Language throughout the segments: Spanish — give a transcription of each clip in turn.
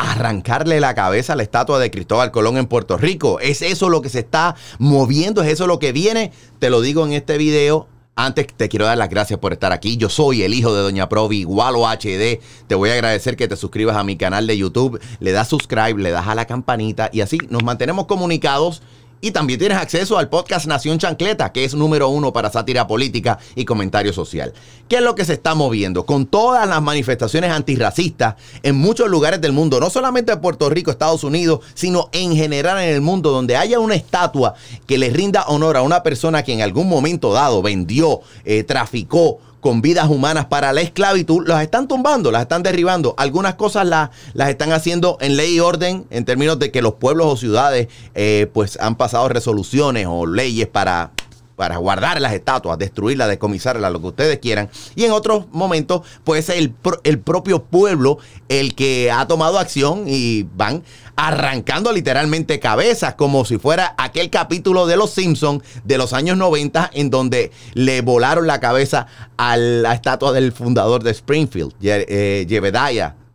arrancarle la cabeza a la estatua de Cristóbal Colón en Puerto Rico. Es eso lo que se está moviendo, es eso lo que viene. Te lo digo en este video. Antes te quiero dar las gracias por estar aquí. Yo soy el hijo de Doña Provi, Gualo HD. Te voy a agradecer que te suscribas a mi canal de YouTube, le das subscribe, le das a la campanita y así nos mantenemos comunicados y también tienes acceso al podcast Nación Chancleta, que es número uno para sátira política y comentario social. ¿Qué es lo que se está moviendo? Con todas las manifestaciones antirracistas en muchos lugares del mundo, no solamente en Puerto Rico, Estados Unidos, sino en general en el mundo, donde haya una estatua que le rinda honor a una persona que en algún momento dado vendió, eh, traficó, con vidas humanas para la esclavitud, las están tumbando, las están derribando. Algunas cosas las, las están haciendo en ley y orden, en términos de que los pueblos o ciudades eh, pues han pasado resoluciones o leyes para para guardar las estatuas, destruirlas, decomisarlas, lo que ustedes quieran. Y en otros momentos, pues el, el propio pueblo el que ha tomado acción y van arrancando literalmente cabezas, como si fuera aquel capítulo de Los Simpsons de los años 90, en donde le volaron la cabeza a la estatua del fundador de Springfield, eh,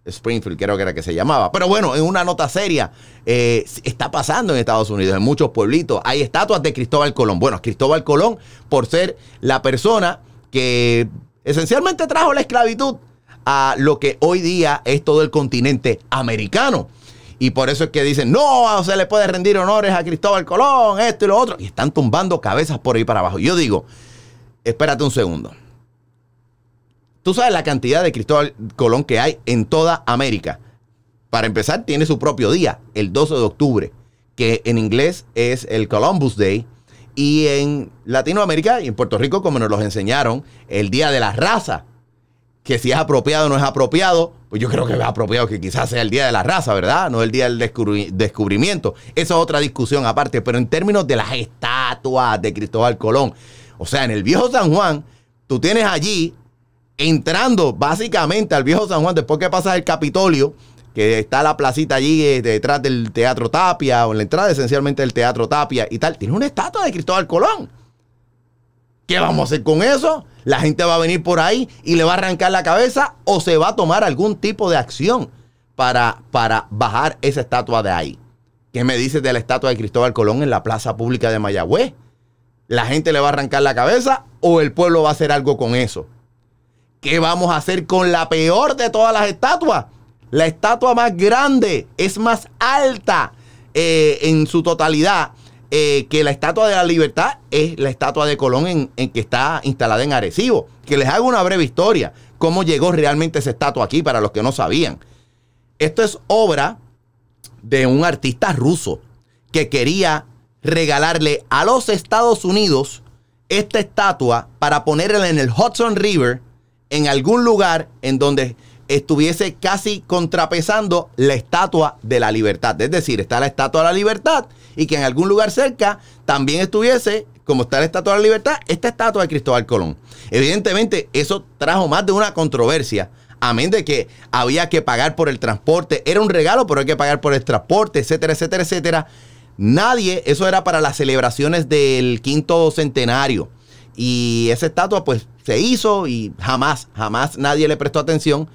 Springfield creo que era que se llamaba. Pero bueno, en una nota seria, eh, está pasando en Estados Unidos, en muchos pueblitos. Hay estatuas de Cristóbal Colón. Bueno, Cristóbal Colón, por ser la persona que esencialmente trajo la esclavitud a lo que hoy día es todo el continente americano. Y por eso es que dicen, no, se le puede rendir honores a Cristóbal Colón, esto y lo otro. Y están tumbando cabezas por ahí para abajo. Yo digo, espérate un segundo. Tú sabes la cantidad de Cristóbal Colón que hay en toda América. Para empezar, tiene su propio día, el 12 de octubre, que en inglés es el Columbus Day. Y en Latinoamérica y en Puerto Rico, como nos los enseñaron, el Día de la Raza. Que si es apropiado o no es apropiado, pues yo creo que es apropiado que quizás sea el Día de la Raza, ¿verdad? No el Día del Descubrimiento. Esa es otra discusión aparte. Pero en términos de las estatuas de Cristóbal Colón, o sea, en el viejo San Juan, tú tienes allí entrando básicamente al viejo San Juan, después que pasas el Capitolio, que está la placita allí eh, detrás del Teatro Tapia, o en la entrada esencialmente del Teatro Tapia y tal, tiene una estatua de Cristóbal Colón. ¿Qué vamos a hacer con eso? La gente va a venir por ahí y le va a arrancar la cabeza o se va a tomar algún tipo de acción para, para bajar esa estatua de ahí. ¿Qué me dices de la estatua de Cristóbal Colón en la plaza pública de Mayagüez? ¿La gente le va a arrancar la cabeza o el pueblo va a hacer algo con eso? ¿Qué vamos a hacer con la peor de todas las estatuas? La estatua más grande, es más alta eh, en su totalidad eh, que la estatua de la libertad es la estatua de Colón en, que está instalada en Arecibo. Que les hago una breve historia, cómo llegó realmente esa estatua aquí para los que no sabían. Esto es obra de un artista ruso que quería regalarle a los Estados Unidos esta estatua para ponerla en el Hudson River en algún lugar en donde estuviese casi contrapesando la estatua de la libertad. Es decir, está la estatua de la libertad y que en algún lugar cerca también estuviese, como está la estatua de la libertad, esta estatua de Cristóbal Colón. Evidentemente, eso trajo más de una controversia. Amén de que había que pagar por el transporte. Era un regalo, pero hay que pagar por el transporte, etcétera, etcétera, etcétera. Nadie, eso era para las celebraciones del quinto centenario. Y esa estatua pues se hizo y jamás, jamás nadie le prestó atención,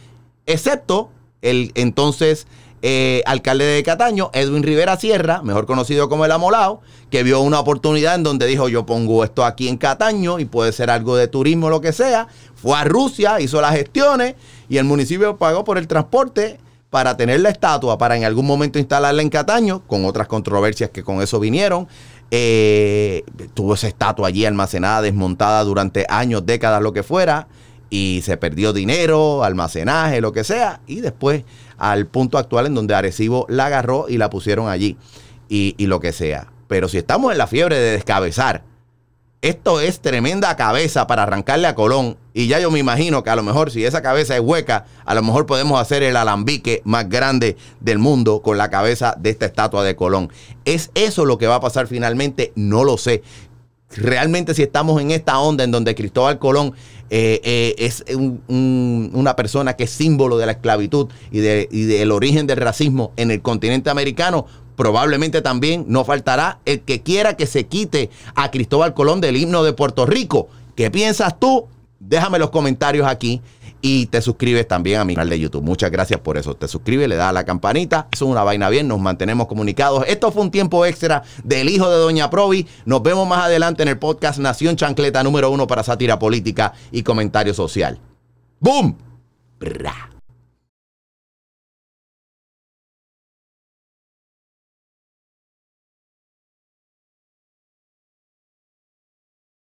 excepto el entonces eh, alcalde de Cataño, Edwin Rivera Sierra, mejor conocido como el Amolao, que vio una oportunidad en donde dijo yo pongo esto aquí en Cataño y puede ser algo de turismo o lo que sea. Fue a Rusia, hizo las gestiones y el municipio pagó por el transporte para tener la estatua, para en algún momento instalarla en Cataño, con otras controversias que con eso vinieron. Eh, tuvo esa estatua allí almacenada, desmontada durante años, décadas, lo que fuera, y se perdió dinero, almacenaje, lo que sea, y después al punto actual en donde Arecibo la agarró y la pusieron allí, y, y lo que sea. Pero si estamos en la fiebre de descabezar, esto es tremenda cabeza para arrancarle a Colón. Y ya yo me imagino que a lo mejor si esa cabeza es hueca, a lo mejor podemos hacer el alambique más grande del mundo con la cabeza de esta estatua de Colón. ¿Es eso lo que va a pasar finalmente? No lo sé. Realmente si estamos en esta onda en donde Cristóbal Colón eh, eh, es una persona que es símbolo de la esclavitud y, de, y del origen del racismo en el continente americano, probablemente también no faltará el que quiera que se quite a Cristóbal Colón del himno de Puerto Rico. ¿Qué piensas tú? Déjame los comentarios aquí y te suscribes también a mi canal de YouTube. Muchas gracias por eso. Te suscribes, le das a la campanita. Es una vaina bien, nos mantenemos comunicados. Esto fue un tiempo extra del hijo de Doña Provi. Nos vemos más adelante en el podcast Nación Chancleta número uno para sátira política y comentario social. ¡Boom! Bra.